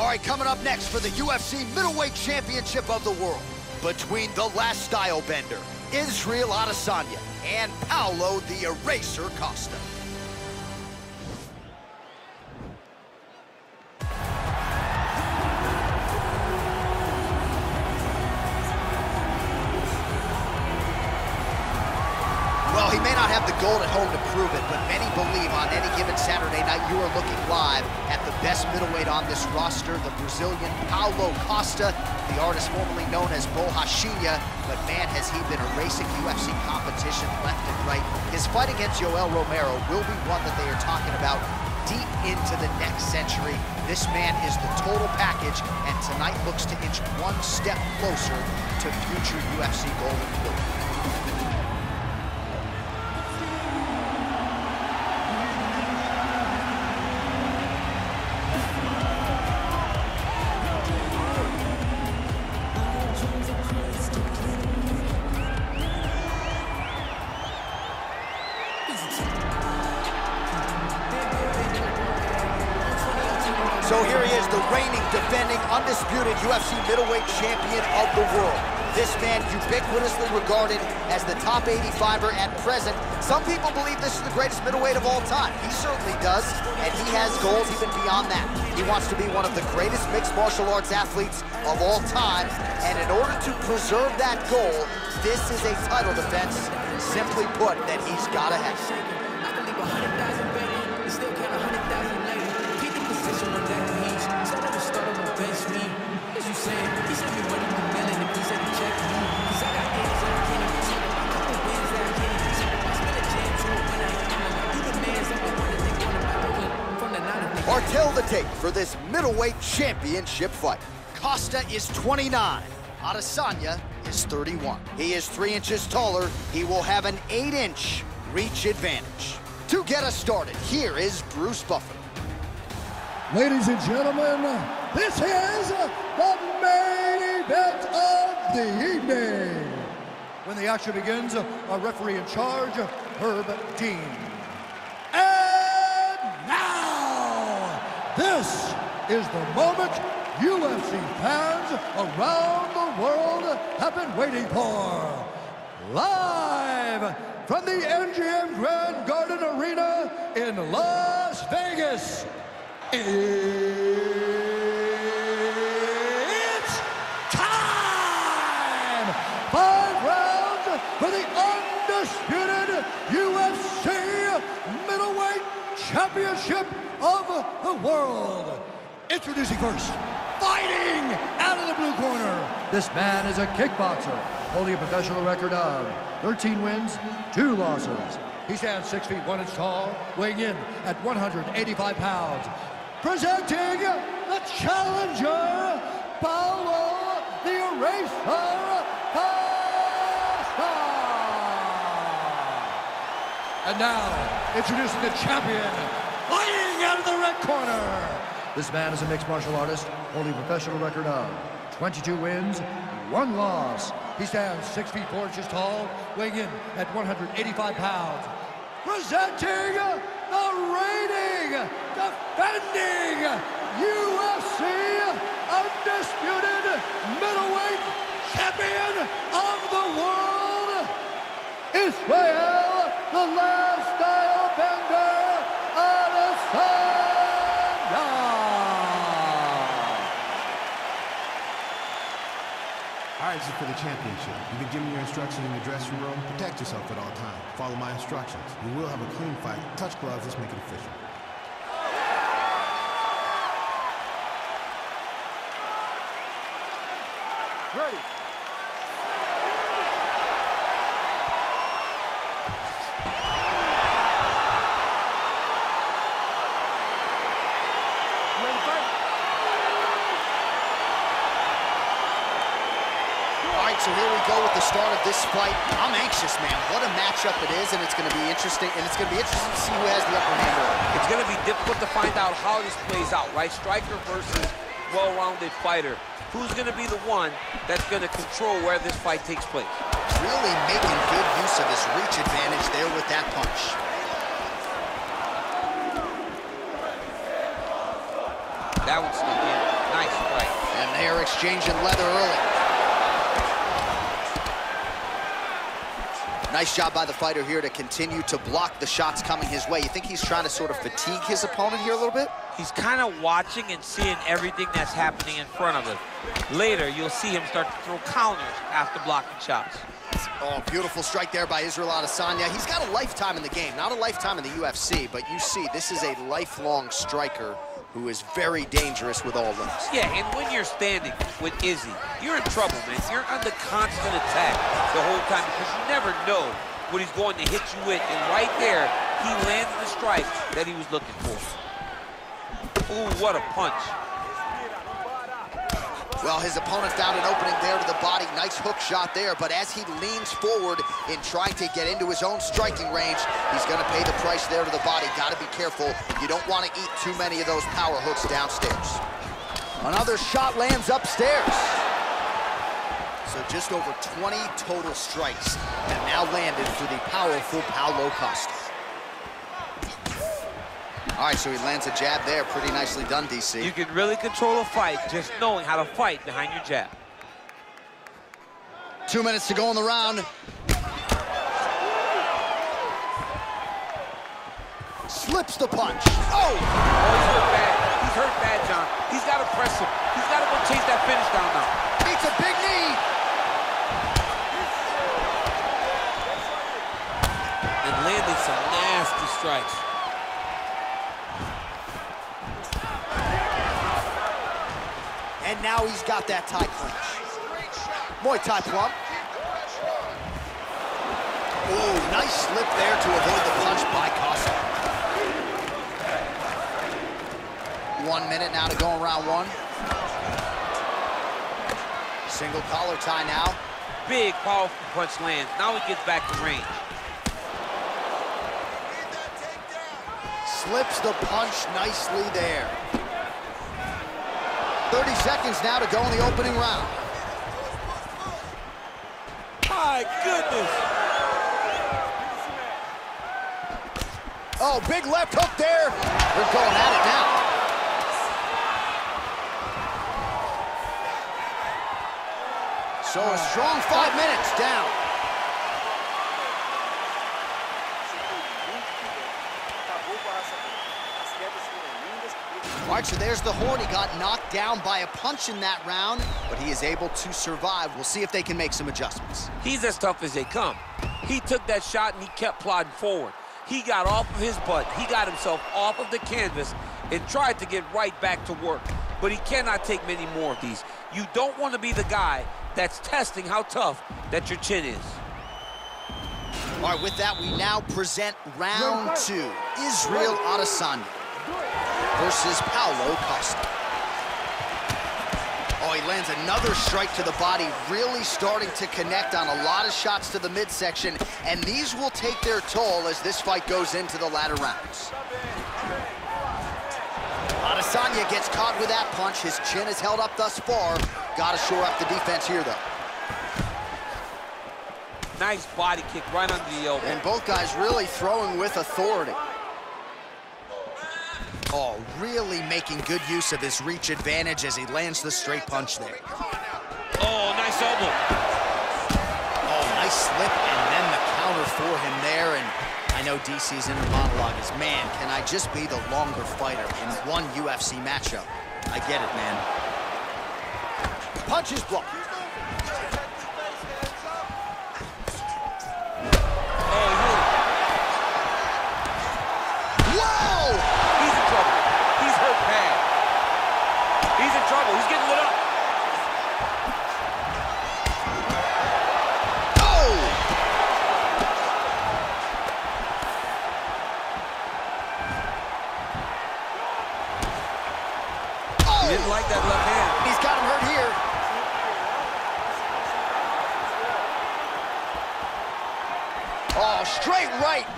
All right, coming up next for the UFC Middleweight Championship of the World, between the last style bender, Israel Adesanya, and Paulo the Eraser Costa. Believe on any given Saturday night you are looking live at the best middleweight on this roster, the Brazilian Paulo Costa, the artist formerly known as Borrachinha, but man, has he been erasing UFC competition left and right. His fight against Yoel Romero will be one that they are talking about deep into the next century. This man is the total package, and tonight looks to inch one step closer to future UFC Golden Boot. So here he is, the reigning, defending, undisputed UFC middleweight champion of the world. This man ubiquitously regarded as the top 85er at present. Some people believe this is the greatest middleweight of all time. He certainly does, and he has goals even beyond that. He wants to be one of the greatest mixed martial arts athletes of all time, and in order to preserve that goal, this is a title defense, simply put, that he's got to have. I can leave a hundred thousand baby, and still count a hundred thousand later. Keep the position on that page. Start over, start over, bench me. As you said, he said me running the million if he said he checked me. Cause I got games that I can't even check. I got the wins that I can't even check. I spit a jam to it when I ain't feeling like you the man, so I wanna think on about moving from the nine to Martell the tape for this middleweight championship fight. Costa is 29. Adesanya is 31. He is three inches taller. He will have an eight-inch reach advantage. To get us started, here is Bruce Buffer. Ladies and gentlemen, this is the main event of the evening. When the action begins, our referee in charge, Herb Dean. And now, this is the moment UFC fans around the world have been waiting for. Live from the MGM Grand Garden Arena in Las Vegas. It's time! Five rounds for the undisputed UFC middleweight championship of the world. Introducing first, fighting out of the blue corner. This man is a kickboxer, holding a professional record of 13 wins, two losses. He stands six feet one inch tall, weighing in at 185 pounds. Presenting the challenger, Paulo the Eraser Costa. And now, introducing the champion, fighting out of the red corner. This man is a mixed martial artist, holding a professional record of 22 wins, one loss. He stands six feet four inches tall, weighing in at 185 pounds. Presenting the reigning, defending UFC undisputed middleweight champion of the world, Israel, the last style bender, Adesanya. All right, this is for the championship. You've been given your instructions in the dressing room. Protect yourself at all times. Follow my instructions. You will have a clean fight. Touch gloves. Let's make it official. Ready. All right, so here we go with the start of this fight. I'm anxious, man. What a matchup it is, and it's going to be interesting. And it's going to be interesting to see who has the upper hand. It's going to be difficult to find out how this plays out, right? Striker versus well-rounded fighter. Who's going to be the one that's going to control where this fight takes place? Really making good use of his reach advantage there with that punch. That one snuck in. Nice fight. And they are exchanging leather early. Nice job by the fighter here to continue to block the shots coming his way. You think he's trying to sort of fatigue his opponent here a little bit? He's kind of watching and seeing everything that's happening in front of him. Later, you'll see him start to throw counters after blocking shots. Oh, beautiful strike there by Israel Adesanya. He's got a lifetime in the game, not a lifetime in the UFC, but you see, this is a lifelong striker who is very dangerous with all limbs. Yeah, and when you're standing with Izzy, you're in trouble, man. You're under constant attack the whole time because you never know what he's going to hit you with. And right there, he lands the strike that he was looking for. Ooh, what a punch. Well, his opponent found an opening there to the body. Nice hook shot there, but as he leans forward in trying to get into his own striking range, he's going to pay the price there to the body. Got to be careful. You don't want to eat too many of those power hooks downstairs. Another shot lands upstairs. So just over 20 total strikes have now landed for the powerful Paulo Costa. All right, so he lands a jab there. Pretty nicely done, DC. You can really control a fight just knowing how to fight behind your jab. Two minutes to go in the round. Slips the punch. Oh! Oh, he's hurt bad. He's hurt bad, John. He's got to press him. He's got to go chase that finish down now. It's a big knee. And landed some nasty strikes. And now he's got that Thai clinch. Muay Thai plum. Ooh, nice slip there to avoid the punch by Costa. One minute now to go in round one. Single collar tie now. Big, powerful punch lands. Now he gets back to range. Slips the punch nicely there. 30 seconds now to go in the opening round. My goodness. Oh, big left hook there. They're going at it now. So a strong five minutes down. Right, so there's the horn. He got knocked down by a punch in that round, but he is able to survive. We'll see if they can make some adjustments. He's as tough as they come. He took that shot and he kept plodding forward. He got off of his butt. He got himself off of the canvas and tried to get right back to work. But he cannot take many more of these. You don't want to be the guy that's testing how tough that your chin is. All right, with that, we now present round two. Israel Adesanya versus Paulo Costa. Oh, he lands another strike to the body, really starting to connect on a lot of shots to the midsection, and these will take their toll as this fight goes into the latter rounds. Adesanya gets caught with that punch. His chin is held up thus far. Got to shore up the defense here, though. Nice body kick right under the elbow. And both guys really throwing with authority. Oh, really making good use of his reach advantage as he lands the straight punch there. Oh, nice elbow. Oh, nice slip and then the counter for him there. And I know DC's inner monologue is, man, can I just be the longer fighter in one UFC matchup? I get it, man. Punches blocked. Whoa! He's in trouble. He's hurt bad. He's in trouble. He's getting lit up. Oh! Oh! He didn't like that left hand. He's got him hurt here. Oh, straight right.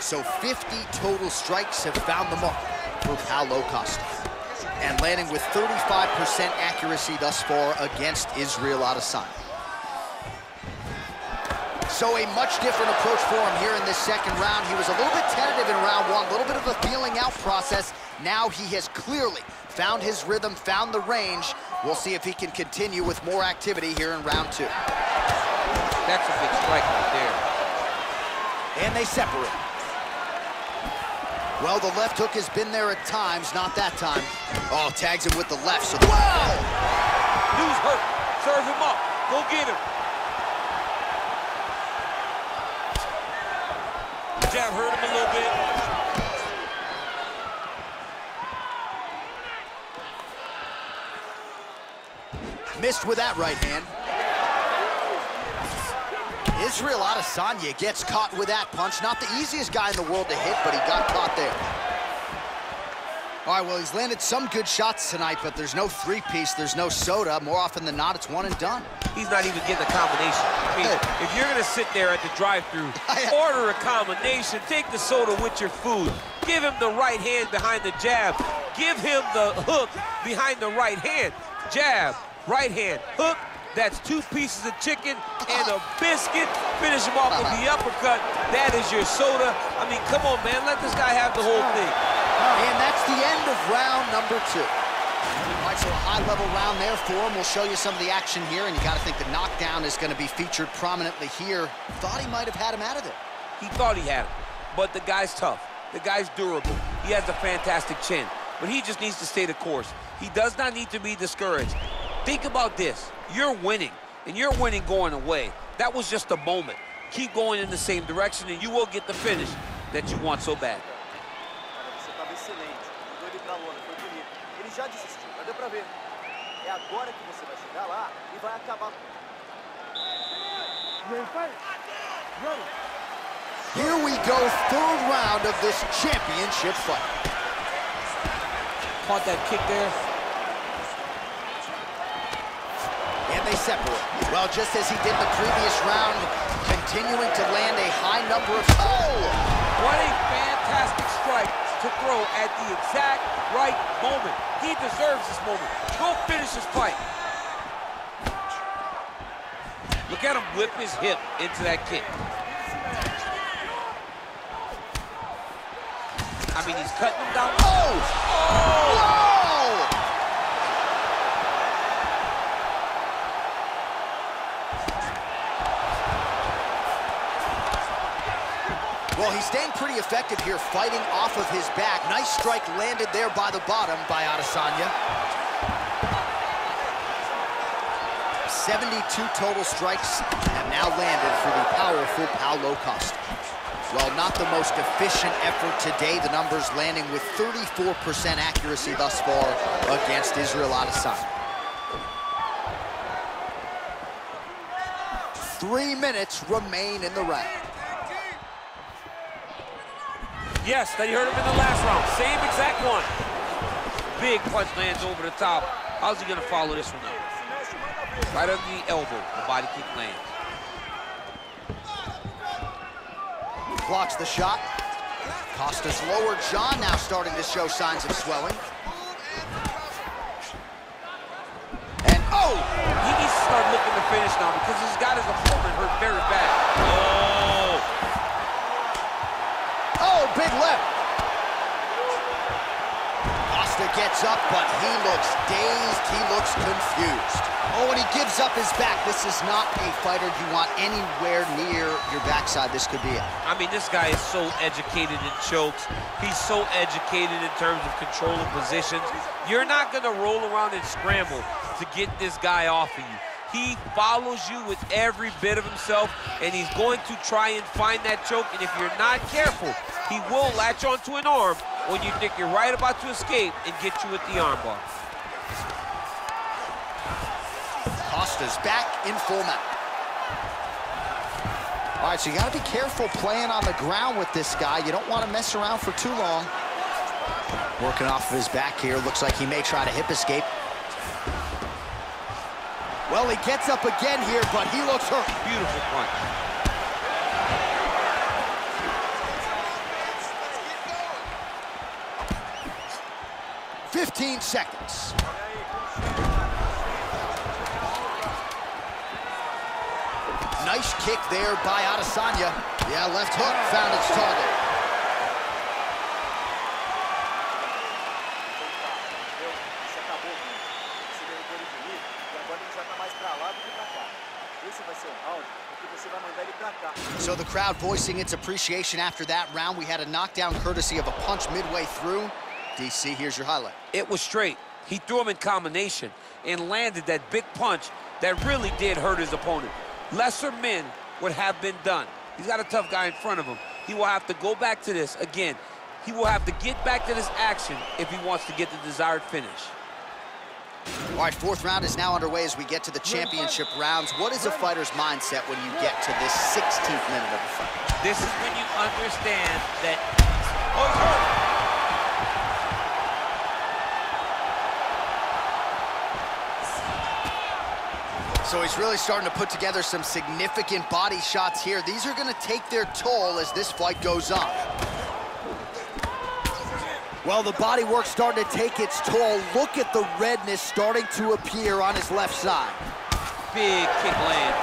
So 50 total strikes have found the mark for Paulo Costa. And landing with 35% accuracy thus far against Israel Adesanya. So a much different approach for him here in this second round. He was a little bit tentative in round one, a little bit of a feeling out process. Now he has clearly found his rhythm, found the range. We'll see if he can continue with more activity here in round two. That's a big strike right there. And they separate. Well, the left hook has been there at times, not that time. Oh, tags him with the left, so... Whoa! Dude's hurt. Serve him up. Go get him. Jab hurt him a little bit. Missed with that right hand. Israel Adesanya gets caught with that punch. Not the easiest guy in the world to hit, but he got caught there. All right, well, he's landed some good shots tonight, but there's no three-piece, there's no soda. More often than not, it's one and done. He's not even getting a combination. I mean, if you're going to sit there at the drive-through, order a combination, take the soda with your food, give him the right hand behind the jab, give him the hook behind the right hand, jab, right hand, hook, that's two pieces of chicken and a biscuit. Finish him off with the uppercut. That is your soda. I mean, come on, man. Let this guy have the whole thing. And that's the end of round number two. All right, so a high-level round there for him. We'll show you some of the action here, and you got to think the knockdown is going to be featured prominently here. Thought he might have had him out of there. He thought he had him, but the guy's tough. The guy's durable. He has a fantastic chin, but he just needs to stay the course. He does not need to be discouraged. Think about this. You're winning, and you're winning going away. That was just a moment. Keep going in the same direction, and you will get the finish that you want so bad. Você estava excelente. Mandou ele pra lona, foi bonito. Ele já desistiu, mas deu pra ver. É agora que você vai chegar lá vai acabar. Here we go, third round of this championship fight. Caught that kick there. And they separate. Well, just as he did the previous round, continuing to land a high number of... Oh! What a fantastic strike to throw at the exact right moment. He deserves this moment. Go finish this fight. Look at him whip his hip into that kick. I mean, he's cutting him down. Oh! Whoa! Well, he's staying pretty effective here, fighting off of his back. Nice strike landed there by the bottom by Adesanya. 72 total strikes have now landed for the powerful Paulo Costa. Well, not the most efficient effort today. The numbers landing with 34% accuracy thus far against Israel Adesanya. Three minutes remain in the round. Yes, that he hurt him in the last round. Same exact one. Big punch lands over the top. How's he gonna follow this one up? Right under the elbow, the body kick lands. Blocks the shot. Costa's lower jaw now starting to show signs of swelling. And oh! He needs to start looking to finish now because he's got his opponent hurt very bad. Oh! Oh, big left. Costa gets up, but he looks dazed. He looks confused. Oh, and he gives up his back. This is not a fighter you want anywhere near your backside. This could be it. I mean, this guy is so educated in chokes. He's so educated in terms of controlling positions. You're not going to roll around and scramble to get this guy off of you. He follows you with every bit of himself, and he's going to try and find that choke. And if you're not careful, he will latch onto an arm when you think you're right about to escape and get you with the armbar. Costa's back in full mount. All right, so you got to be careful playing on the ground with this guy. You don't want to mess around for too long. Working off of his back here. Looks like he may try to hip escape. Well, he gets up again here, but he looks hurt. Beautiful punch. Fifteen seconds. Nice kick there by Adesanya. Yeah, left hook found its target. So the crowd voicing its appreciation after that round. We had a knockdown courtesy of a punch midway through. DC, here's your highlight. It was straight. He threw him in combination and landed that big punch that really did hurt his opponent. Lesser men would have been done. He's got a tough guy in front of him. He will have to go back to this. Again, he will have to get back to this action if he wants to get the desired finish. All right, fourth round is now underway as we get to the championship rounds. What is a fighter's mindset when you get to this 16th minute of the fight? This is when you understand that... Oh, he's hurt. So he's really starting to put together some significant body shots here. These are going to take their toll as this fight goes on. Well, the body work starting to take its toll. Look at the redness starting to appear on his left side. Big kick land.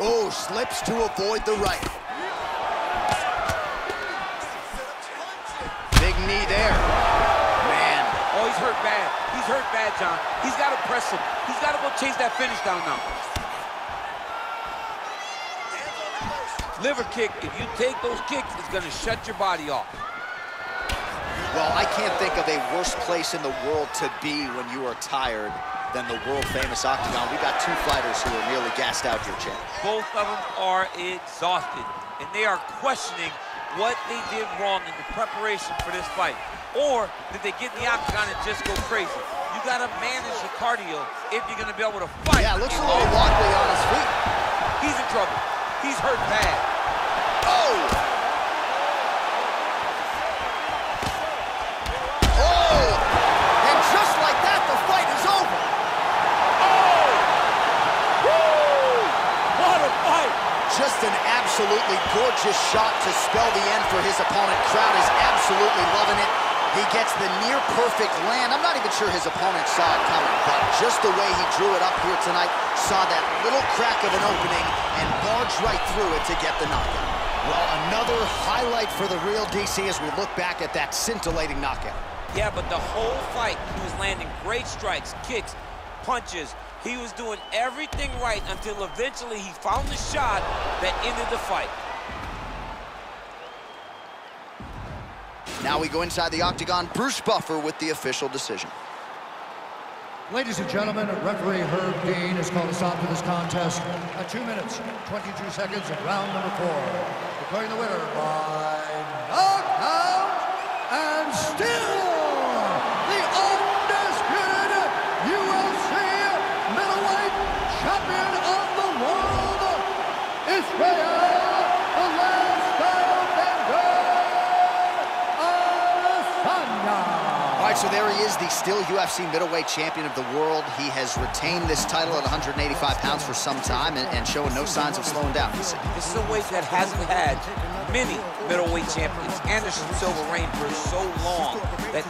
Oh, slips to avoid the right. Big knee there. Man, Oh, he's hurt bad. He's hurt bad, John. He's got to press him. He's got to go chase that finish down now. Liver kick, if you take those kicks, it's going to shut your body off. well, I can't think of a worse place in the world to be when you are tired than the world-famous Octagon. We got two fighters who are nearly gassed out here, champ. Both of them are exhausted, and they are questioning what they did wrong in the preparation for this fight. Or did they get in the octagon and just go crazy? You got to manage your cardio if you're going to be able to fight. Yeah, looks a little wobbly on his feet. He's in trouble. He's hurt bad. Oh! Oh! And just like that, the fight is over. Oh! What a fight! Just an absolutely gorgeous shot to spell the end for his opponent. Crowd is absolutely loving it. He gets the near perfect land. I'm not even sure his opponent saw it coming, but just the way he drew it up here tonight, saw that little crack of an opening and barged right through it to get the knockout. Well, another highlight for the real DC as we look back at that scintillating knockout. Yeah, but the whole fight, he was landing great strikes, kicks, punches. He was doing everything right until eventually he found the shot that ended the fight. Now we go inside the octagon. Bruce Buffer with the official decision. Ladies and gentlemen, referee Herb Dean has called a stop to this contest at 2 minutes, 22 seconds of round number four. Declaring the winner by so there he is, the still UFC middleweight champion of the world. He has retained this title at 185 pounds for some time and, and showing no signs of slowing down. This is a weight that hasn't had many middleweight champions. Anderson Silva reigned for so long that